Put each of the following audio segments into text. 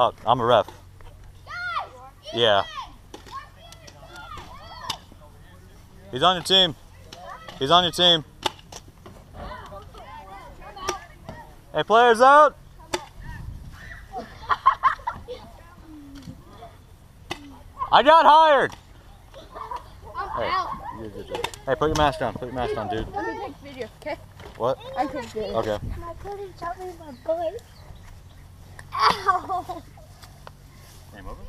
Oh, I'm a ref. Yeah. He's on your team. He's on your team. Hey, players out. I got hired. Hey, hey, put your mask on. Put your mask on, dude. Let me take video, okay? What? I take video. Okay. My buddy shot me in my butt. Ow! Game over.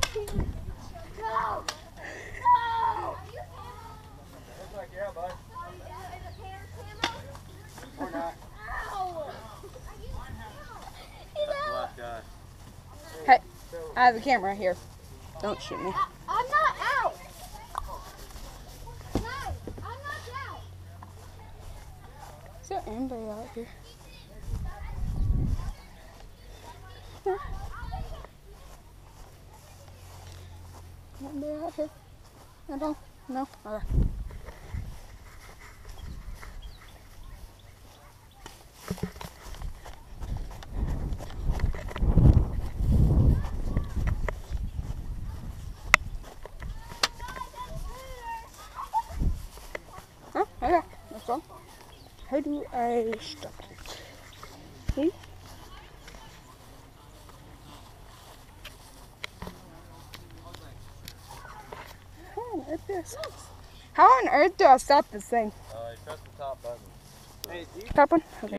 No! No! Ow! Hey, I have a camera here. Don't shoot me. I'm not out! No, I'm not out! Is there anybody out here? Anybody out here? At all? No? Okay. Huh? Okay, that's all. How do I stop it? See? How on earth do I stop? How on earth do I stop this thing? Uh, you press the top button. Top one? Okay.